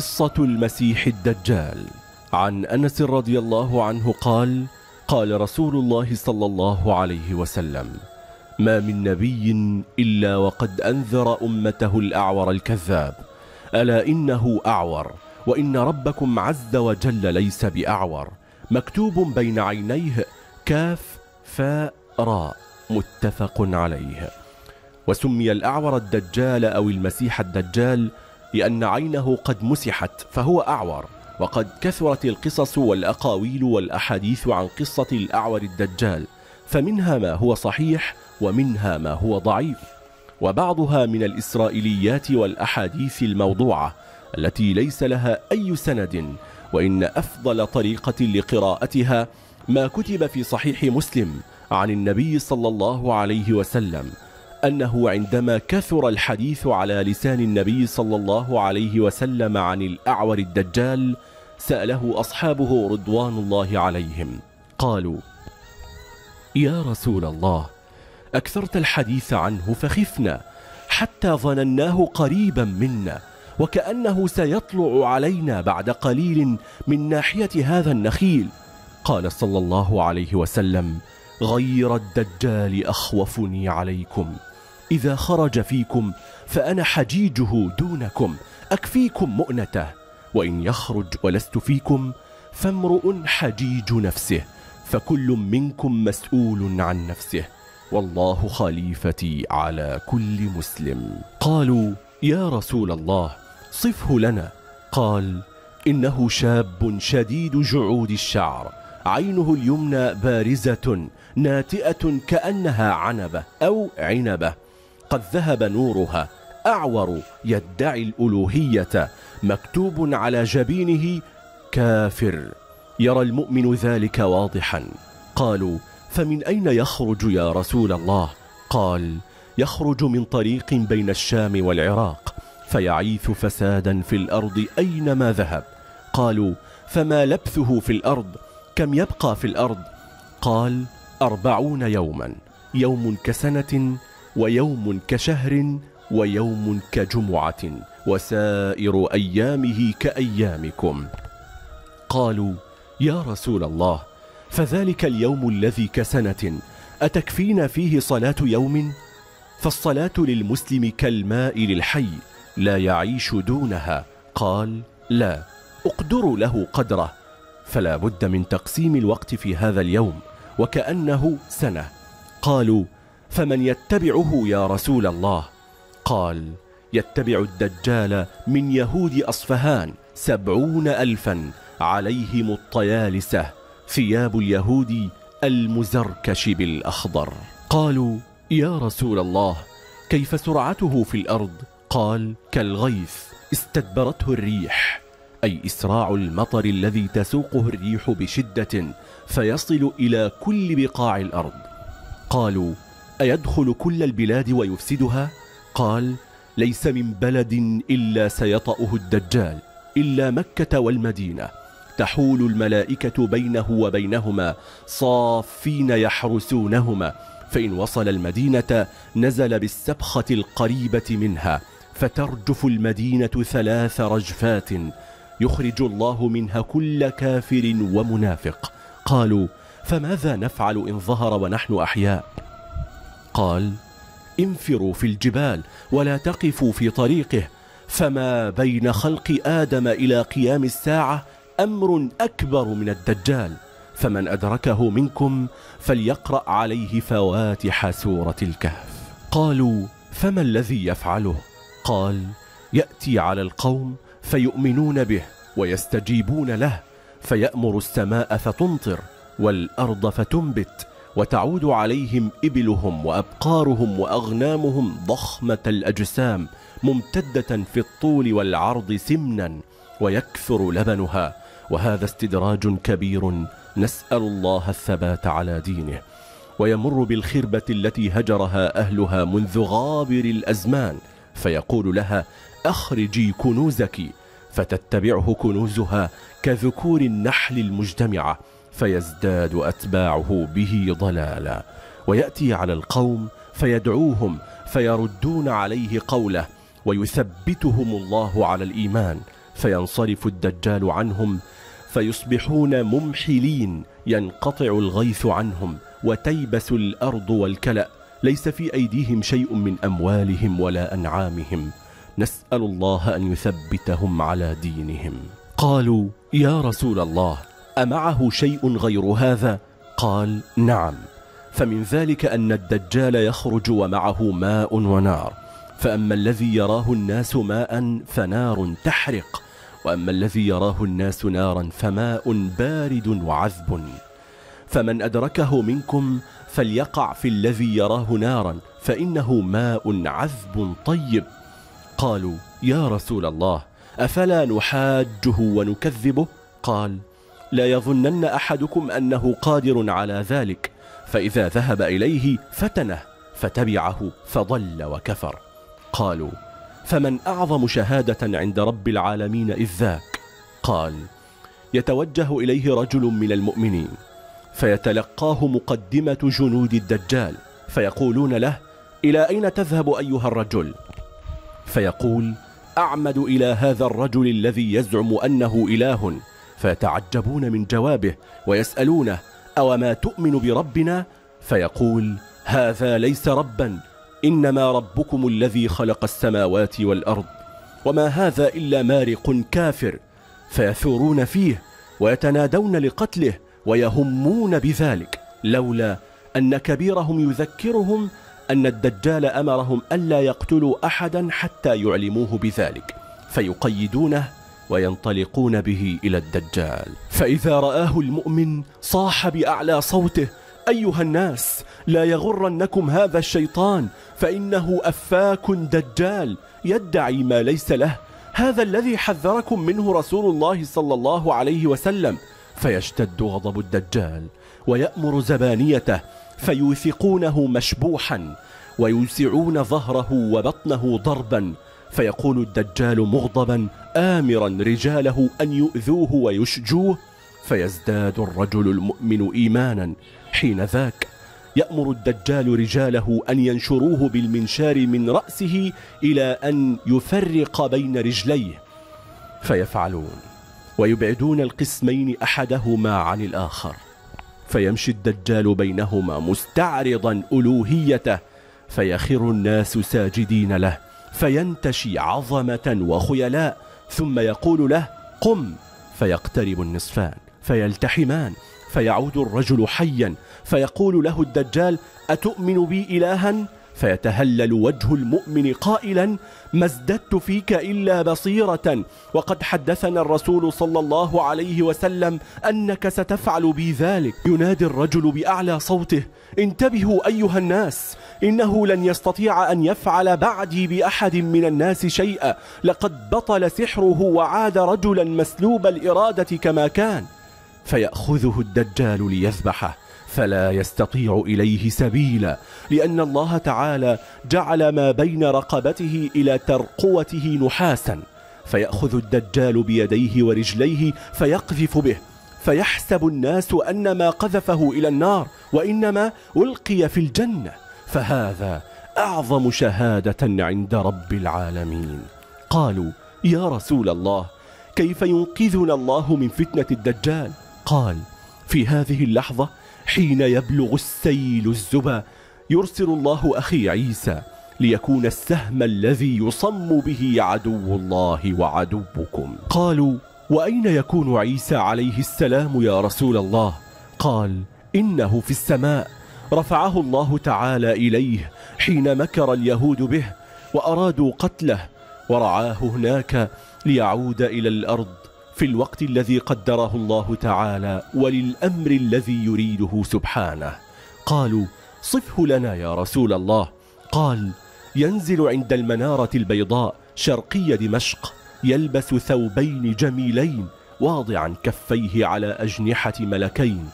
قصة المسيح الدجال. عن أنس رضي الله عنه قال قال رسول الله صلى الله عليه وسلم ما من نبي إلا وقد أنذر أمته الأعور الكذاب. ألا إنه أعور وإن ربكم عز وجل ليس بأعور. مكتوب بين عينيه كاف فاء راء متفق عليه. وسمي الأعور الدجال أو المسيح الدجال لأن عينه قد مسحت فهو أعور. وقد كثرت القصص والأقاويل والأحاديث عن قصة الأعور الدجال فمنها ما هو صحيح ومنها ما هو ضعيف. وبعضها من الإسرائيليات والأحاديث الموضوعة التي ليس لها أي سند وإن أفضل طريقة لقراءتها ما كتب في صحيح مسلم عن النبي صلى الله عليه وسلم. أنه عندما كثر الحديث على لسان النبي صلى الله عليه وسلم عن الأعور الدجال سأله أصحابه رضوان الله عليهم. قالوا يا رسول الله أكثرت الحديث عنه فخفنا حتى ظنناه قريبا منا وكأنه سيطلع علينا بعد قليل من ناحية هذا النخيل. قال صلى الله عليه وسلم غير الدجال أخوفني عليكم. إذا خرج فيكم فأنا حجيجه دونكم أكفيكم مؤنته وإن يخرج ولست فيكم فامرؤ حجيج نفسه فكل منكم مسؤول عن نفسه والله خليفتي على كل مسلم. قالوا يا رسول الله صفه لنا. قال إنه شاب شديد جعود الشعر عينه اليمنى بارزة ناتئة كأنها عنبة أو عنبة. قد ذهب نورها. أعور يدعي الألوهية. مكتوب على جبينه كافر. يرى المؤمن ذلك واضحا. قالوا فمن أين يخرج يا رسول الله؟ قال يخرج من طريق بين الشام والعراق فيعيث فسادا في الأرض أينما ذهب. قالوا فما لبثه في الأرض؟ كم يبقى في الأرض؟ قال أربعون يوما. يوم كسنة ويوم كشهر ويوم كجمعة وسائر أيامه كأيامكم. قالوا يا رسول الله فذلك اليوم الذي كسنة أتكفينا فيه صلاة يوم؟ فالصلاة للمسلم كالماء للحي لا يعيش دونها. قال لا اقدروا له قدره فلا بد من تقسيم الوقت في هذا اليوم وكأنه سنة. قالوا فمن يتبعه يا رسول الله؟ قال يتبع الدجال من يهود أصفهان سبعون ألفا عليهم الطيالسة ثياب اليهود المزركش بالأخضر. قالوا يا رسول الله كيف سرعته في الأرض؟ قال كالغيث استدبرته الريح أي إسراع المطر الذي تسوقه الريح بشدة فيصل إلى كل بقاع الأرض. قالوا أيدخل كل البلاد ويفسدها؟ قال ليس من بلد إلا سيطأه الدجال إلا مكة والمدينة. تحول الملائكة بينه وبينهما صافين يحرسونهما. فإن وصل المدينة نزل بالسبخة القريبة منها فترجف المدينة ثلاث رجفات يخرج الله منها كل كافر ومنافق. قالوا فماذا نفعل إن ظهر ونحن أحياء؟ قال انفروا في الجبال ولا تقفوا في طريقه فما بين خلق آدم إلى قيام الساعة أمر أكبر من الدجال فمن أدركه منكم فليقرأ عليه فواتح سورة الكهف. قالوا فما الذي يفعله؟ قال يأتي على القوم فيؤمنون به ويستجيبون له فيأمر السماء فتمطر والأرض فتنبت وتعود عليهم إبلهم وأبقارهم وأغنامهم ضخمة الأجسام ممتدة في الطول والعرض سمنا ويكثر لبنها وهذا استدراج كبير نسأل الله الثبات على دينه. ويمر بالخربة التي هجرها أهلها منذ غابر الأزمان فيقول لها أخرجي كنوزك فتتبعه كنوزها كذكور النحل المجتمعة. فيزداد أتباعه به ضلالا. ويأتي على القوم فيدعوهم فيردون عليه قوله ويثبتهم الله على الإيمان. فينصرف الدجال عنهم فيصبحون ممحلين. ينقطع الغيث عنهم وتيبس الأرض والكلأ. ليس في أيديهم شيء من أموالهم ولا أنعامهم. نسأل الله أن يثبتهم على دينهم. قالوا يا رسول الله أمعه شيء غير هذا؟ قال نعم. فمن ذلك أن الدجال يخرج ومعه ماء ونار. فأما الذي يراه الناس ماء فنار تحرق. وأما الذي يراه الناس نارا فماء بارد وعذب. فمن أدركه منكم فليقع في الذي يراه نارا فإنه ماء عذب طيب. قالوا يا رسول الله أفلا نحاجه ونكذبه؟ قال لا يظنن أحدكم أنه قادر على ذلك فإذا ذهب إليه فتنه فتبعه فضل وكفر قالوا فمن أعظم شهادة عند رب العالمين إذ ذاك قال يتوجه إليه رجل من المؤمنين فيتلقاه مقدمة جنود الدجال فيقولون له إلى أين تذهب أيها الرجل؟ فيقول أعمد إلى هذا الرجل الذي يزعم أنه إله فيتعجبون من جوابه ويسألونه أو ما تؤمن بربنا؟ فيقول هذا ليس ربا إنما ربكم الذي خلق السماوات والأرض وما هذا إلا مارق كافر فيثورون فيه ويتنادون لقتله ويهمون بذلك لولا أن كبيرهم يذكرهم أن الدجال أمرهم ألا يقتلوا أحدا حتى يعلموه بذلك فيقيدونه وينطلقون به إلى الدجال. فإذا رآه المؤمن صاح بأعلى صوته أيها الناس لا يغرنكم هذا الشيطان فإنه أفاك دجال يدعي ما ليس له. هذا الذي حذركم منه رسول الله صلى الله عليه وسلم. فيشتد غضب الدجال ويأمر زبانيته فيوثقونه مشبوحا ويوسعون ظهره وبطنه ضربا. فيقول الدجال مغضبا آمرا رجاله أن يؤذوه ويشجوه؟ فيزداد الرجل المؤمن إيمانا. حين ذاك يأمر الدجال رجاله أن ينشروه بالمنشار من رأسه إلى أن يفرق بين رجليه. فيفعلون ويبعدون القسمين أحدهما عن الآخر. فيمشي الدجال بينهما مستعرضا ألوهيته فيخر الناس ساجدين له. فينتشي عظمة وخيلاء ثم يقول له قم! فيقترب النصفان فيلتحمان فيعود الرجل حيا فيقول له الدجال أتؤمن بي إلها؟ فيتهلل وجه المؤمن قائلا ما ازددت فيك إلا بصيرة. وقد حدثنا الرسول صلى الله عليه وسلم أنك ستفعل بي ذلك. ينادي الرجل بأعلى صوته انتبهوا أيها الناس إنه لن يستطيع أن يفعل بعدي بأحد من الناس شيئا. لقد بطل سحره وعاد رجلا مسلوب الإرادة كما كان. فيأخذه الدجال ليذبحه. فلا يستطيع إليه سبيلا لأن الله تعالى جعل ما بين رقبته إلى ترقوته نحاسا فيأخذ الدجال بيديه ورجليه فيقذف به فيحسب الناس أن ما قذفه إلى النار وإنما ألقي في الجنة فهذا أعظم شهادة عند رب العالمين. قالوا يا رسول الله كيف ينقذنا الله من فتنة الدجال؟ قال في هذه اللحظة حين يبلغ السيل الزبا يرسل الله أخي عيسى ليكون السهم الذي يصم به عدو الله وعدوكم. قالوا وأين يكون عيسى عليه السلام يا رسول الله؟ قال إنه في السماء. رفعه الله تعالى إليه حين مكر اليهود به وأرادوا قتله ورعاه هناك ليعود إلى الأرض. في الوقت الذي قدره الله تعالى وللأمر الذي يريده سبحانه. قالوا صفه لنا يا رسول الله. قال ينزل عند المنارة البيضاء شرقي دمشق يلبس ثوبين جميلين واضعا كفيه على أجنحة ملكين.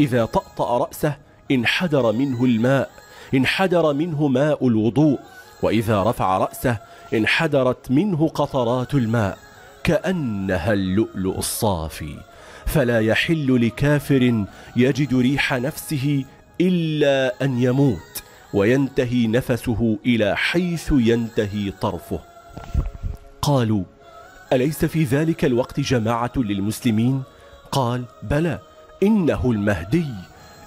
إذا طأطأ رأسه انحدر منه الماء انحدر منه ماء الوضوء وإذا رفع رأسه انحدرت منه قطرات الماء. كأنها اللؤلؤ الصافي فلا يحل لكافر يجد ريح نفسه إلا أن يموت وينتهي نفسه إلى حيث ينتهي طرفه قالوا أليس في ذلك الوقت جماعة للمسلمين؟ قال بلى إنه المهدي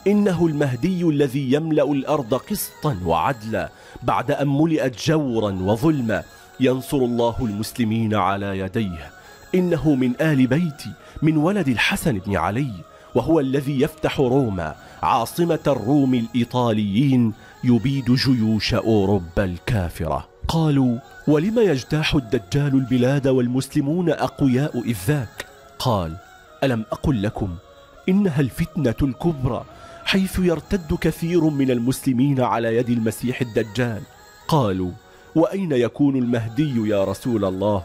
إنه المهدي الذي يملأ الأرض قسطا وعدلا بعد أن ملئت جورا وظلما ينصر الله المسلمين على يديه. إنه من آل بيتي من ولد الحسن بن علي وهو الذي يفتح روما عاصمة الروم الإيطاليين يبيد جيوش أوروبا الكافرة. قالوا ولم يجتاح الدجال البلاد والمسلمون أقوياء إذ ذاك؟ قال ألم أقل لكم إنها الفتنة الكبرى حيث يرتد كثير من المسلمين على يد المسيح الدجال. قالوا وأين يكون المهدي يا رسول الله؟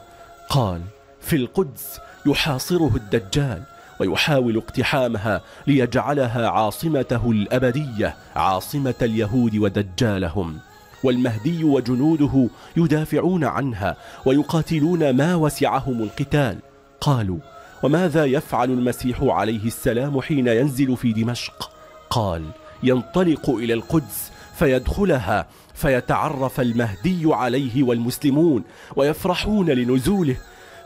قال في القدس يحاصره الدجال ويحاول اقتحامها ليجعلها عاصمته الأبدية عاصمة اليهود ودجالهم. والمهدي وجنوده يدافعون عنها ويقاتلون ما وسعهم القتال. قالوا وماذا يفعل المسيح عليه السلام حين ينزل في دمشق؟ قال ينطلق إلى القدس فيدخلها فيتعرف المهدي عليه والمسلمون ويفرحون لنزوله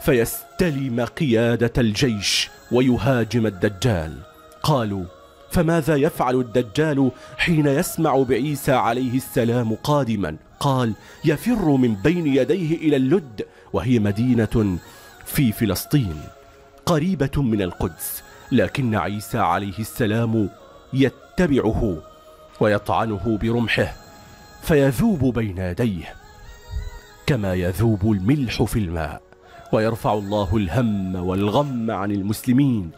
فيستلم قيادة الجيش ويهاجم الدجال. قالوا فماذا يفعل الدجال حين يسمع بعيسى عليه السلام قادما؟ قال يفر من بين يديه إلى اللد وهي مدينة في فلسطين قريبة من القدس لكن عيسى عليه السلام يتبعه ويطعنه برمحه فيذوب بين يديه كما يذوب الملح في الماء ويرفع الله الهم والغم عن المسلمين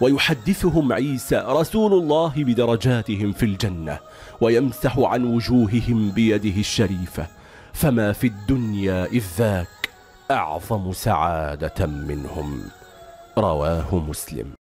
ويحدثهم عيسى رسول الله بدرجاتهم في الجنة ويمسح عن وجوههم بيده الشريفة فما في الدنيا إذ ذاك أعظم سعادة منهم رواه مسلم.